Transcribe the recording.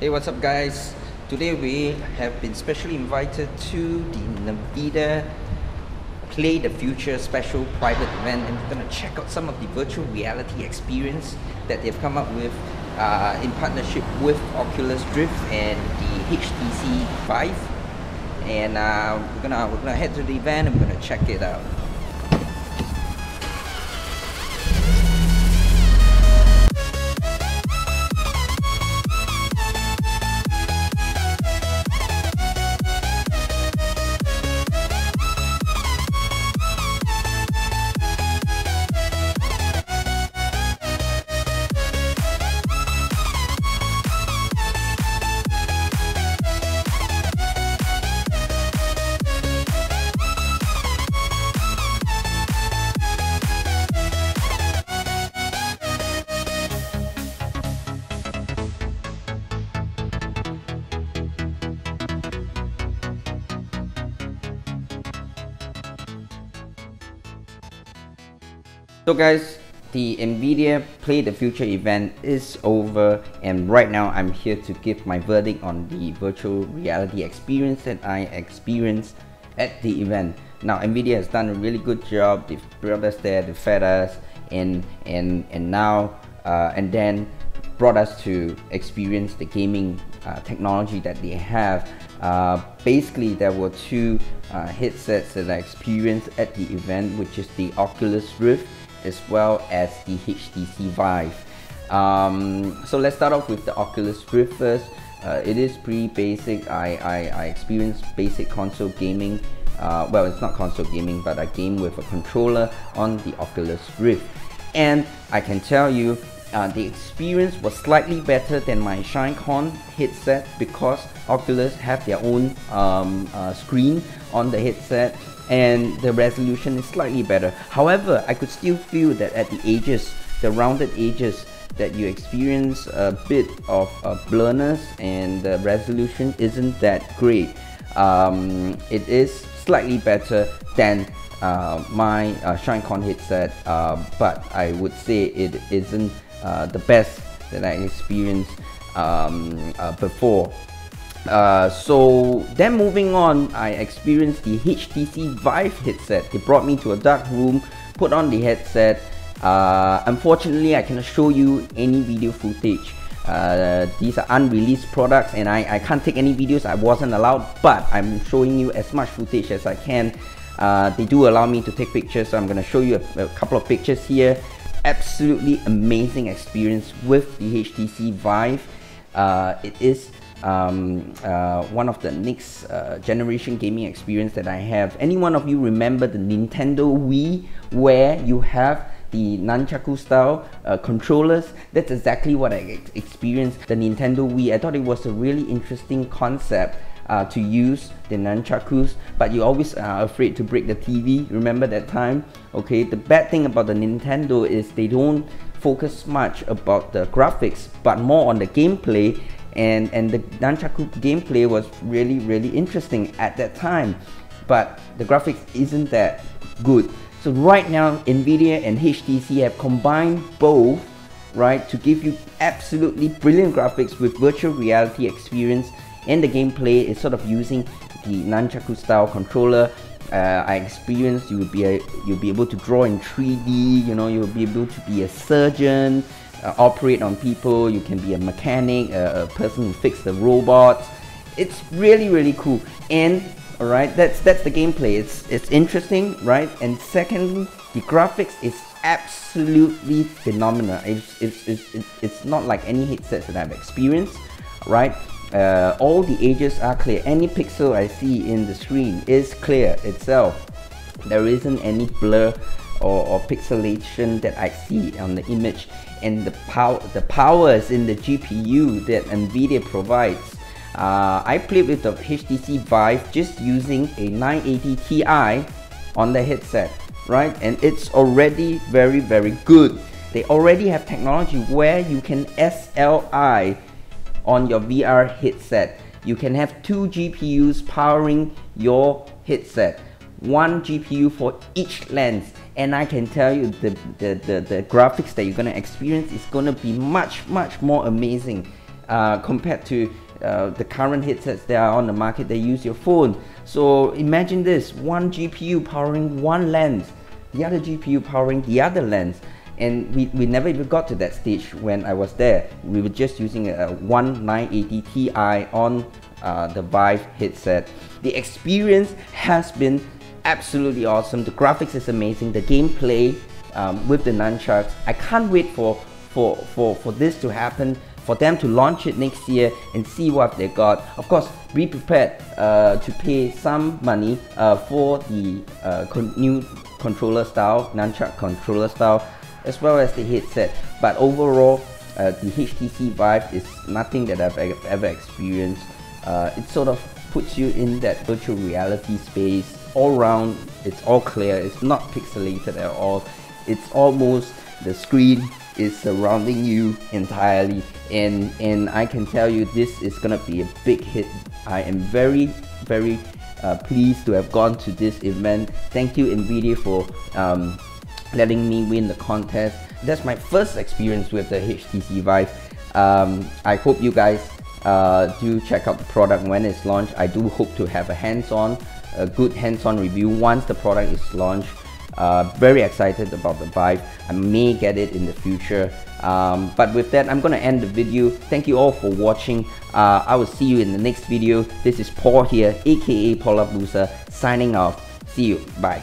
Hey, what's up guys? Today we have been specially invited to the NVIDIA Play the Future special private event and we're gonna check out some of the virtual reality experience that they've come up with uh, in partnership with Oculus Rift and the HTC Vive. And uh, we're gonna we're gonna head to the event and we're gonna check it out. So guys, the NVIDIA Play the Future event is over and right now I'm here to give my verdict on the virtual reality experience that I experienced at the event. Now NVIDIA has done a really good job, they've brought us there, they fed us and, and, and now, uh, and then brought us to experience the gaming uh, technology that they have. Uh, basically, there were two uh, headsets that I experienced at the event, which is the Oculus Rift as well as the HTC Vive. Um, so let's start off with the Oculus Rift first. Uh, it is pretty basic. I, I, I experienced basic console gaming. Uh, well, it's not console gaming, but I game with a controller on the Oculus Rift. And I can tell you, uh, the experience was slightly better than my ShineCon headset because Oculus have their own um, uh, screen on the headset and the resolution is slightly better. However, I could still feel that at the edges, the rounded edges, that you experience a bit of uh, blurriness and the resolution isn't that great. Um, it is slightly better than uh, my uh, ShineCon headset, uh, but I would say it isn't uh, the best that I experienced um, uh, before. Uh, so then moving on, I experienced the HTC Vive headset. They brought me to a dark room, put on the headset. Uh, unfortunately, I cannot show you any video footage. Uh, these are unreleased products and I, I can't take any videos, I wasn't allowed, but I'm showing you as much footage as I can. Uh, they do allow me to take pictures, so I'm going to show you a, a couple of pictures here. Absolutely amazing experience with the HTC Vive. Uh, it is um, uh, one of the next uh, generation gaming experience that I have. Any one of you remember the Nintendo Wii where you have the nunchaku style uh, controllers that's exactly what I ex experienced the Nintendo Wii I thought it was a really interesting concept uh, to use the nunchakus but you always are afraid to break the TV remember that time? Okay the bad thing about the Nintendo is they don't focus much about the graphics but more on the gameplay. And and the nunchaku gameplay was really really interesting at that time. But the graphics isn't that good. So right now nvidia and htc have combined both right to give you absolutely brilliant graphics with virtual reality experience and the gameplay is sort of using the nunchaku style controller uh, I experienced you will be a, you'll be able to draw in 3D you know you'll be able to be a surgeon uh, operate on people, you can be a mechanic, a, person who fix the robots. It's really really cool. And all right, that's that's the gameplay. It's it's interesting, right? And secondly, the graphics is absolutely phenomenal. It's it's it's, it's, it's not like any headsets that I've experienced, right? Uh, all the edges are clear. Any pixel I see in the screen is clear itself. There isn't any blur or, or pixelation that I see on the image and the power the powers in the GPU that NVIDIA provides. Uh, I played with the HTC Vive just using a 980 Ti on the headset, right? And it's already very, very good. They already have technology where you can SLI on your VR headset. You can have two GPUs powering your headset one GPU for each lens and I can tell you the, the, the, the graphics that you're gonna experience is gonna be much much more amazing uh, compared to uh, the current headsets that are on the market, they use your phone. So imagine this, one GPU powering one lens, the other GPU powering the other lens. And we, we never even got to that stage when I was there. We were just using a, one 980 Ti on uh, the Vive headset. The experience has been absolutely awesome. The graphics is amazing. The gameplay um, with the nunchucks. I can't wait for, for, for, for this to happen for them to launch it next year and see what they got. Of course, be prepared uh, to pay some money uh, for the uh, con new controller style, nunchuck controller style, as well as the headset. But overall, uh, the HTC Vive is nothing that I've ever experienced. Uh, it sort of puts you in that virtual reality space all round. It's all clear. It's not pixelated at all. It's almost the screen is surrounding you entirely and and I can tell you this is gonna be a big hit I am very very uh, pleased to have gone to this event thank you Nvidia for um, letting me win the contest that's my first experience with the HTC Vive um, I hope you guys uh, do check out the product when it's launched I do hope to have a hands-on a good hands-on review once the product is launched uh, very excited about the Vive. I may get it in the future. Um, but with that, I'm gonna end the video. Thank you all for watching. Uh, I will see you in the next video. This is Paul here, aka Paulabusa, signing off. See you. Bye.